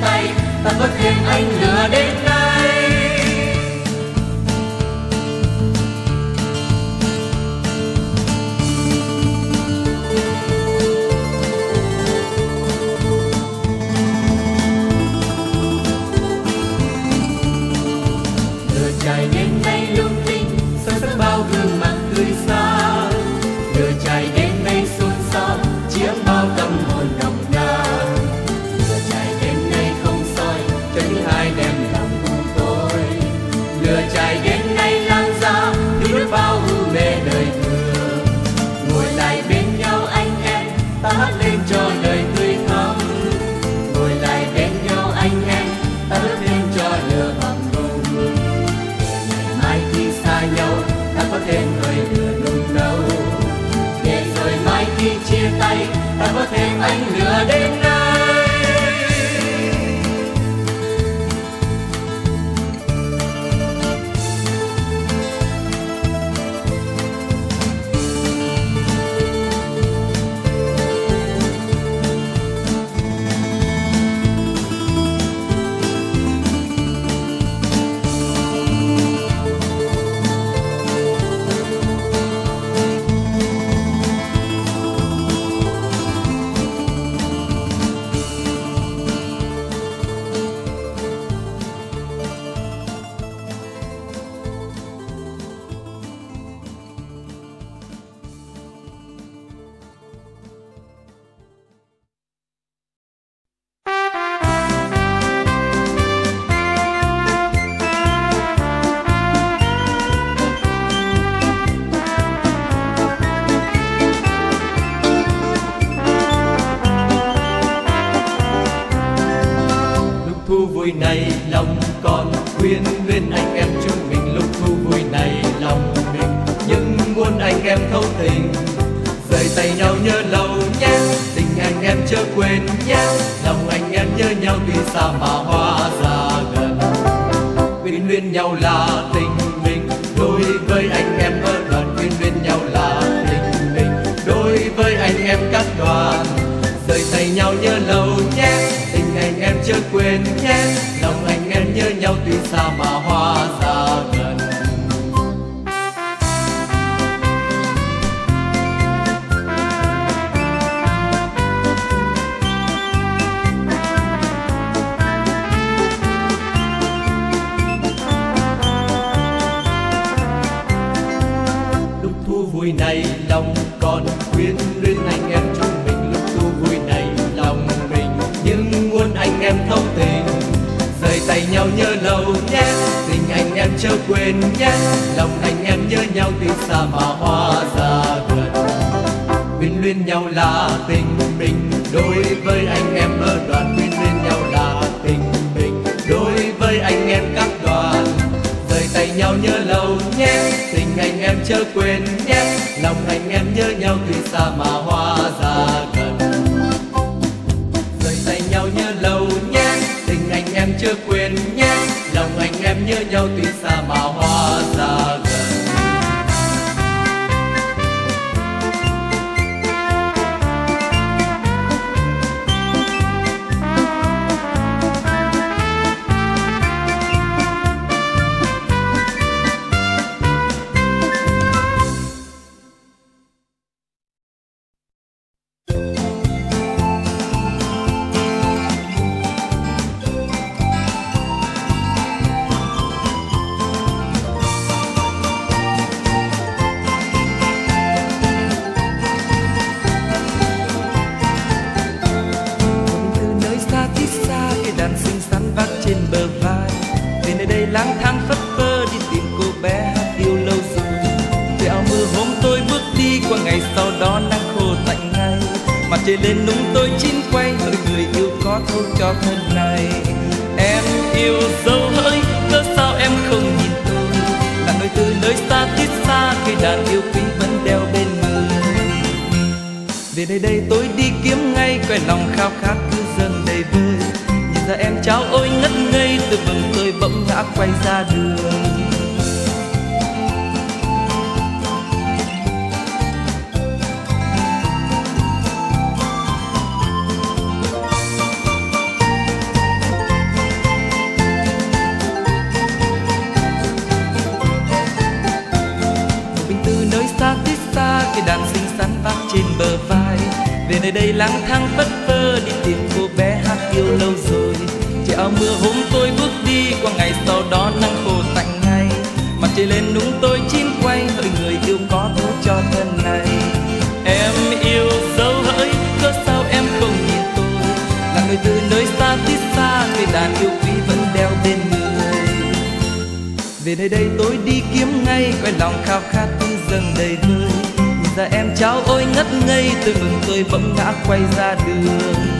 tay ta bước thêm anh lửa đến nơi thêm hơi lửa nung nấu. Để rồi mai khi chia tay, ta có thêm ánh lửa đêm nay tay nhau nhớ lâu nhé tình anh em chưa quên nhé lòng anh em nhớ nhau tuy xa mà hoa ra gần? Quyến luyến nhau là tình mình. Đối với anh em ở đoàn quyến luyến nhau là tình mình. Đối với anh em các đoàn rời tay nhau nhớ lâu nhé tình anh em chưa quên nhé lòng anh em nhớ nhau tuy xa mà hoa nhớ lâu nhé. Tình anh em chớ quên nhé. Lòng anh em nhớ nhau tuy xa mà hoa ra gần. Quyến luyến nhau là tình mình. Đối với anh em ở đoàn quyến luyến nhau là tình mình. Đối với anh em các đoàn, rời tay nhau nhớ lâu nhé. Tình anh em chớ quên nhé. Lòng anh em nhớ nhau tuy xa mà hoa ra gần. Rời tay nhau nhớ lâu chưa quên nhé. Lòng anh em nhớ nhau tuy xa mà hoa ra mặt trời lên nung tôi chín quay hỡi người yêu có thấu cho thân này. Em yêu dấu hỡi cớ sao em không nhìn tôi? Là người từ nơi xa tít xa cây đàn yêu quý vẫn đeo bên người. Về đây đây tôi đi kiếm ngay quay lòng khao khát cứ dâng đầy vơi nhìn ra em cháu ôi ngất ngây, từ mừng tôi bỗng ngã quay ra đường. Nơi đây lang thang phất phơ đi tìm cô bé hát yêu lâu rồi. Chị áo mưa hôm tôi bước đi, qua ngày sau đó nắng khô tạnh ngay. Mặt trời lên núng tôi chim quay hỡi người yêu có thú cho thân này. Em yêu dấu hỡi, cớ sao em không nhìn tôi là người từ nơi xa tít xa, người đàn yêu quý vẫn đeo bên người. Về nơi đây tôi đi kiếm ngay, quay lòng khao khát cũng dâng đầy vơi ra em cháu ôi ngất ngây tôi mừng tôi bỗng ngã quay ra đường.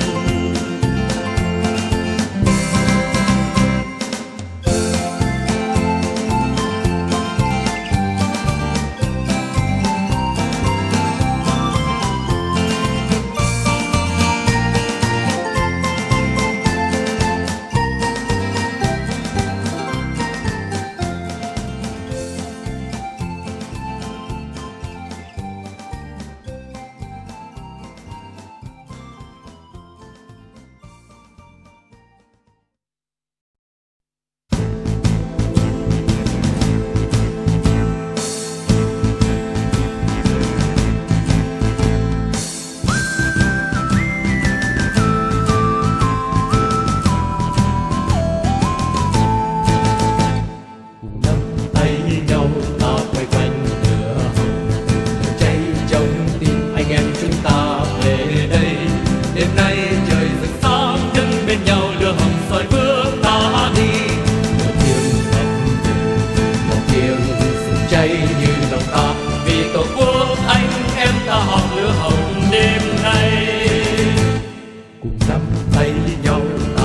理由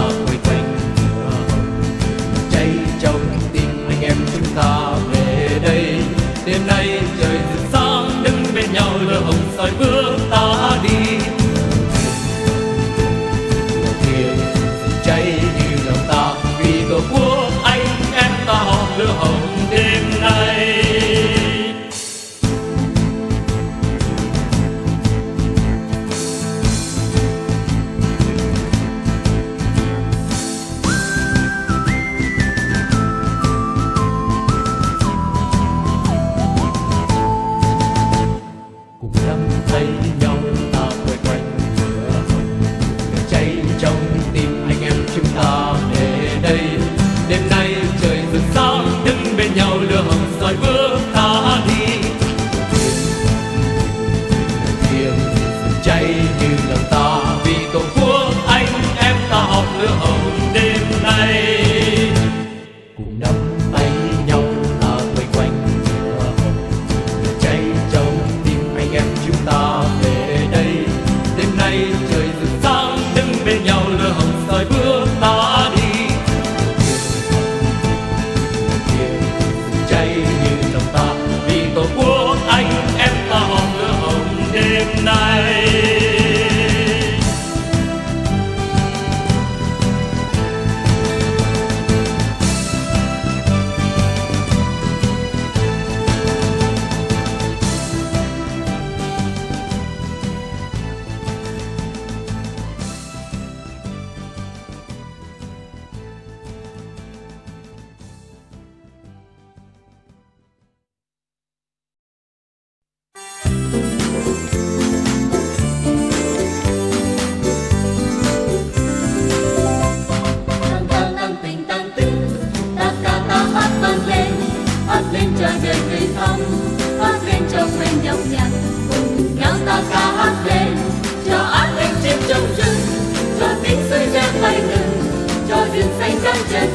chờ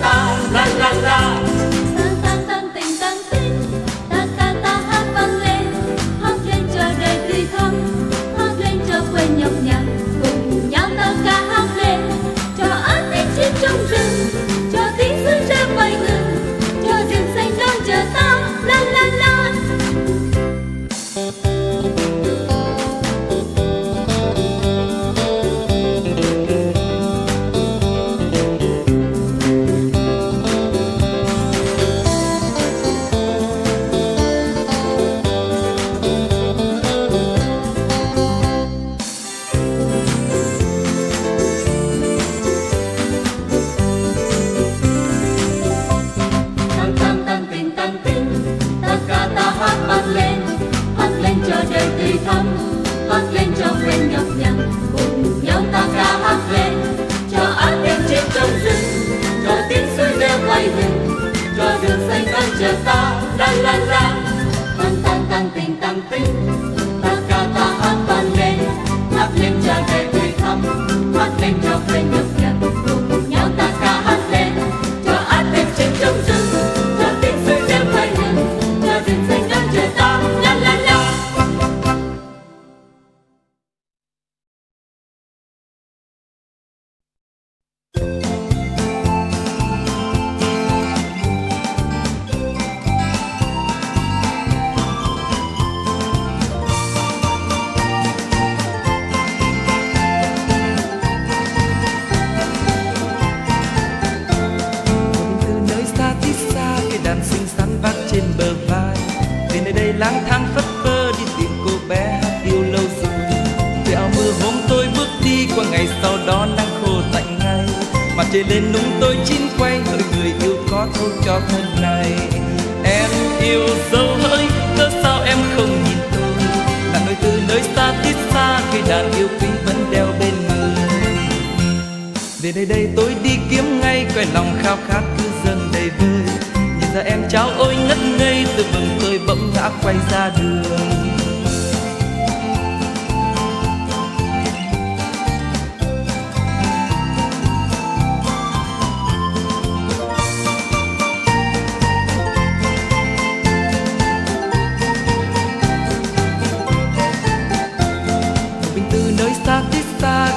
ta để lên nung tôi chín quay hỡi người yêu có thấu cho thân này em yêu dấu hỡi cớ sao em không nhìn tôi? Là người từ nơi xa tít xa cây đàn yêu quý vẫn đeo bên người. Về đây đây tôi đi kiếm ngay, quay lòng khao khát cứ dâng đầy vơi. Nhìn ra em cháu ôi ngất ngây, từ mừng tôi bỗng đã quay ra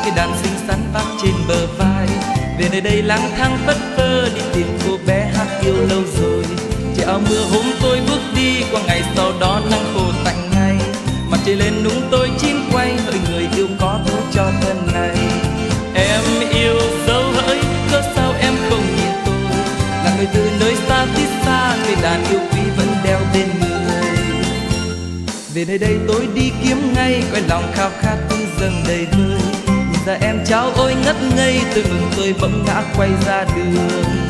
cái đàn xinh xắn vác trên bờ vai. Về nơi đây lang thang phất phơ, đi tìm cô bé hát yêu lâu rồi. Chiếc áo mưa hôm tôi bước đi, qua ngày sau đó nắng khô tạnh ngay. Mặt trời lên núng tôi chim quay hỡi người yêu có thú cho thân này. Em yêu dấu hỡi, cớ sao em không nhìn tôi? Là người từ nơi xa tít xa, người đàn yêu quý vẫn đeo bên người. Về nơi đây tôi đi kiếm ngay cõi lòng khao khát cũng dâng đầy vơi nhìn em cháu ôi ngất ngây tôi mừng tôi bỗng ngã quay ra đường.